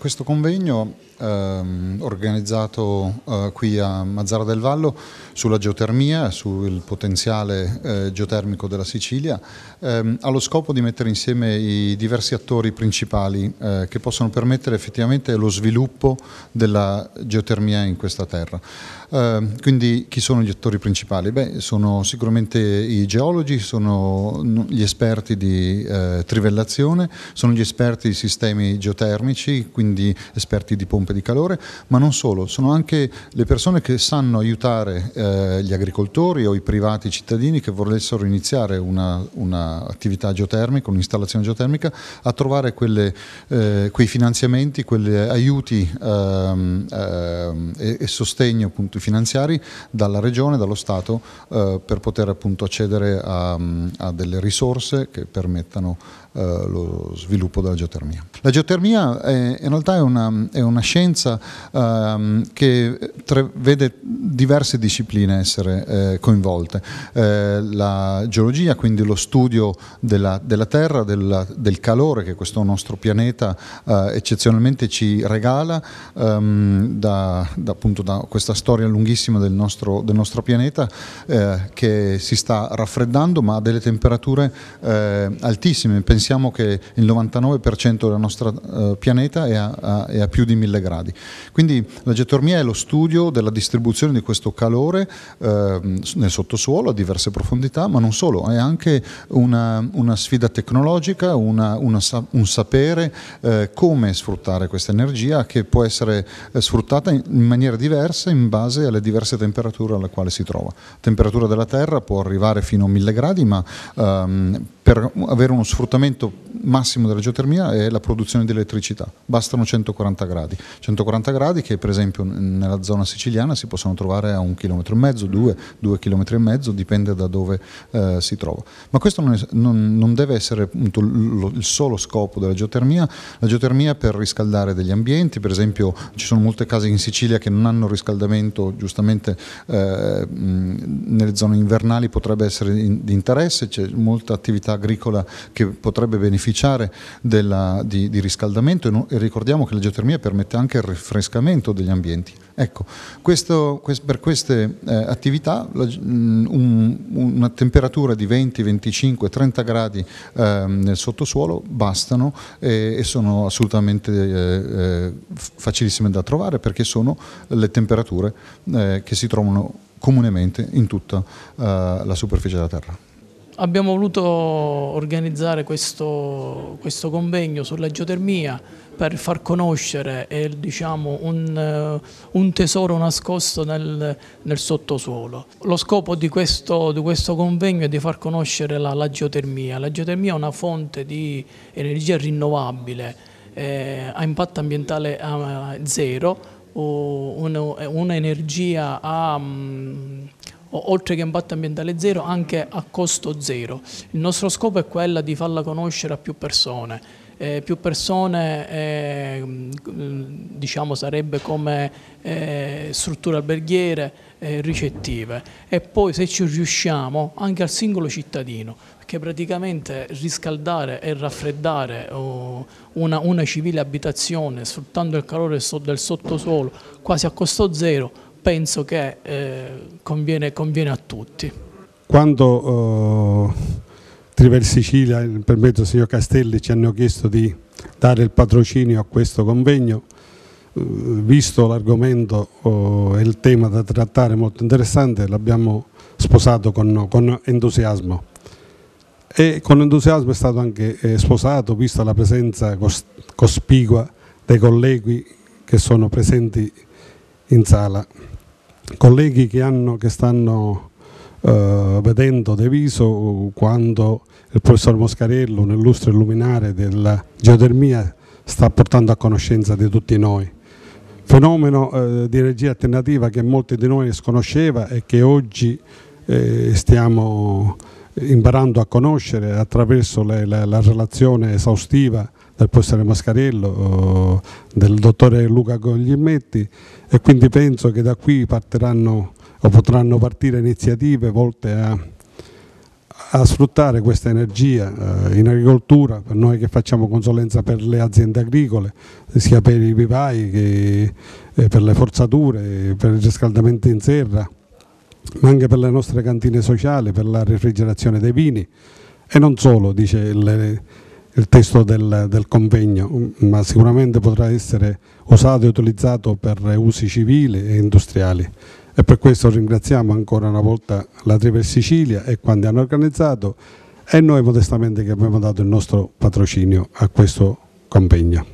Questo convegno ehm, organizzato eh, qui a Mazzara del Vallo sulla geotermia, sul potenziale eh, geotermico della Sicilia, ehm, ha lo scopo di mettere insieme i diversi attori principali eh, che possono permettere effettivamente lo sviluppo della geotermia in questa terra. Ehm, quindi chi sono gli attori principali? Beh, sono sicuramente i geologi, sono gli esperti di eh, trivellazione, sono gli esperti di sistemi geotermici, quindi quindi esperti di pompe di calore, ma non solo, sono anche le persone che sanno aiutare eh, gli agricoltori o i privati cittadini che volessero iniziare un'attività una geotermica, un'installazione geotermica, a trovare quelle, eh, quei finanziamenti, quegli aiuti ehm, ehm, e, e, sostegno appunto, finanziari dalla Regione, dallo Stato, eh, per poter appunto accedere a, a delle risorse che permettano eh, lo sviluppo della geotermia. La geotermia è, in realtà è una, è una scienza ehm, che tre, vede diverse discipline essere eh, coinvolte. Eh, la geologia, quindi lo studio della, della Terra, della, del calore che questo nostro pianeta eh, eccezionalmente ci regala, ehm, da, da, appunto, da, questa storia lunghissima del nostro, del nostro pianeta eh, che si sta raffreddando ma a delle temperature eh, altissime pensiamo che il 99% del nostro uh, pianeta è a, a, è a, più di 1000 gradi. Quindi la geotermia è lo studio della distribuzione di questo calore uh, nel sottosuolo a diverse profondità, ma non solo, è anche una, una sfida tecnologica, una, una, un sapere uh, come sfruttare questa energia che può essere sfruttata in, maniera diversa in base alle diverse temperature alla quale si trova. La temperatura della Terra può arrivare fino a 1000 gradi, ma um, per avere uno sfruttamento massimo della geotermia è la produzione di elettricità, bastano 140 gradi, 140 gradi che per esempio nella zona siciliana si possono trovare a un chilometro e mezzo, due, due chilometri e mezzo, dipende da dove eh, si trova. Ma questo non, è, non, non deve essere appunto, lo, il solo scopo della geotermia, la geotermia per riscaldare degli ambienti, per esempio ci sono molte case in Sicilia che non hanno riscaldamento, giustamente eh, nelle zone invernali potrebbe essere di interesse, c'è molta attività agricola che potrebbe beneficiare della, di, di, riscaldamento e, no, e, ricordiamo che la geotermia permette anche il rinfrescamento degli ambienti. Ecco, questo, quest, per queste eh, attività la, un, una temperatura di 20, 25, 30 gradi eh, nel sottosuolo bastano e, e sono assolutamente eh, eh, facilissime da trovare perché sono le temperature eh, che si trovano comunemente in tutta la superficie della Terra. Abbiamo voluto organizzare questo, questo convegno sulla geotermia per far conoscere eh, diciamo, un, un, tesoro nascosto nel, nel, sottosuolo. Lo scopo di questo, di questo, convegno è di far conoscere la, la, geotermia. La geotermia è una fonte di energia rinnovabile eh, a impatto ambientale a zero, un'energia a... Um, oltre che impatto ambientale zero, anche a costo zero. Il nostro scopo è quello di farla conoscere a più persone. Eh, più persone eh, diciamo sarebbe come eh, strutture alberghiere eh, ricettive e poi se ci riusciamo anche al singolo cittadino perché praticamente riscaldare e raffreddare oh, una, una civile abitazione sfruttando il calore del sottosuolo quasi a costo zero penso che eh, conviene, conviene, a tutti. Quando eh, Trivel Sicilia, per mezzo del signor Castelli, ci hanno chiesto di dare il patrocinio a questo convegno, eh, visto l'argomento oh, e il tema da trattare molto interessante, l'abbiamo sposato con, con, entusiasmo. E con entusiasmo è stato anche eh, sposato, vista la presenza cospicua dei colleghi che sono presenti in sala colleghi che, hanno, che stanno uh, vedendo De Viso quando il professor Moscarello, un illustre luminare della geotermia, sta portando a conoscenza di tutti noi. Fenomeno uh, di energia alternativa che molti di noi sconosceva e che oggi eh, stiamo imparando a conoscere attraverso le, la, la relazione esaustiva del professore Mascarello, del dottore Luca Goglimetti e quindi penso che da qui partiranno o potranno partire iniziative volte a, a sfruttare questa energia eh, in agricoltura, per noi che facciamo consulenza per le aziende agricole, sia per i vivai che eh, per le forzature, per il riscaldamento in serra, ma anche per le nostre cantine sociali, per la refrigerazione dei vini. E non solo, dice il, il testo del, del, convegno, ma sicuramente potrà essere usato e utilizzato per usi civili e industriali e per questo ringraziamo ancora una volta la Triver Sicilia e quanti hanno organizzato e noi modestamente che abbiamo dato il nostro patrocinio a questo convegno.